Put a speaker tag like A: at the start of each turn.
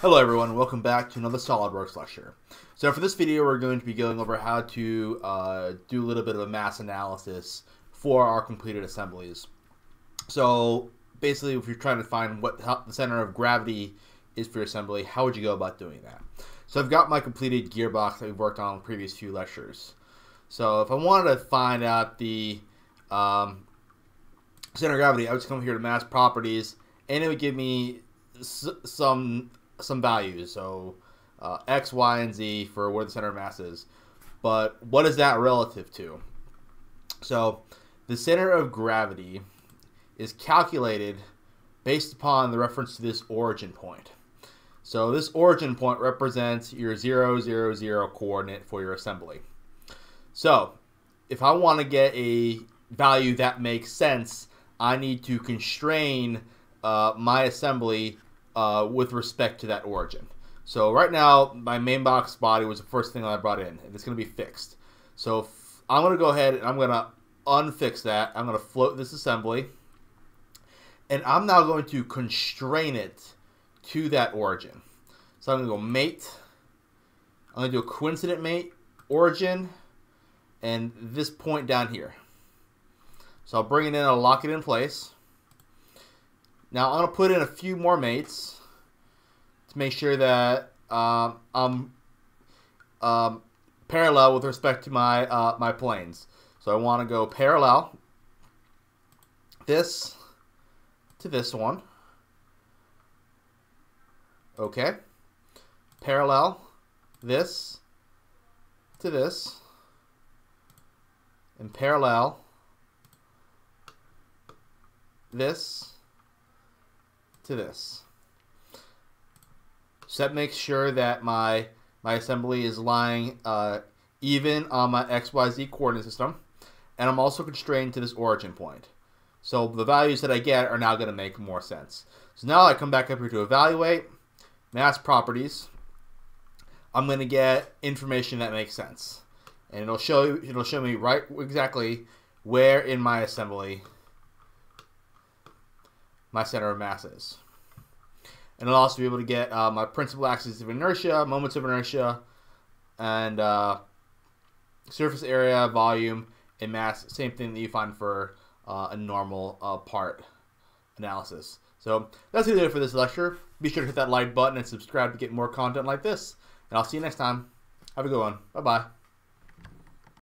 A: Hello everyone, welcome back to another SolidWorks lecture. So for this video we're going to be going over how to uh, do a little bit of a mass analysis for our completed assemblies. So basically if you're trying to find what the center of gravity is for your assembly, how would you go about doing that? So I've got my completed gearbox that we've worked on in previous few lectures. So if I wanted to find out the um, center of gravity, I would just come here to mass properties and it would give me some some values. So uh, X, Y, and Z for where the center of mass is. But what is that relative to? So the center of gravity is calculated based upon the reference to this origin point. So this origin point represents your 0, 0, 0 coordinate for your assembly. So if I want to get a value that makes sense, I need to constrain uh, my assembly uh, with respect to that origin. So right now, my main box body was the first thing I brought in, it's going to be fixed. So I'm going to go ahead and I'm going to unfix that. I'm going to float this assembly, and I'm now going to constrain it to that origin. So I'm going to go mate. I'm going to do a coincident mate, origin, and this point down here. So I'll bring it in, I'll lock it in place. Now I'm to put in a few more mates to make sure that um, I'm um, parallel with respect to my uh, my planes. So I want to go parallel this to this one. Okay. Parallel this to this. And parallel this to this. So that makes sure that my my assembly is lying uh, even on my XYZ coordinate system. And I'm also constrained to this origin point. So the values that I get are now going to make more sense. So now I come back up here to evaluate, mass properties. I'm going to get information that makes sense. And it'll show it'll show me right exactly where in my assembly my center of mass is. And I'll also be able to get uh, my principal axis of inertia, moments of inertia, and uh, surface area, volume, and mass. Same thing that you find for uh, a normal uh, part analysis. So that's going to do it for this lecture. Be sure to hit that like button and subscribe to get more content like this. And I'll see you next time. Have a good one. Bye-bye.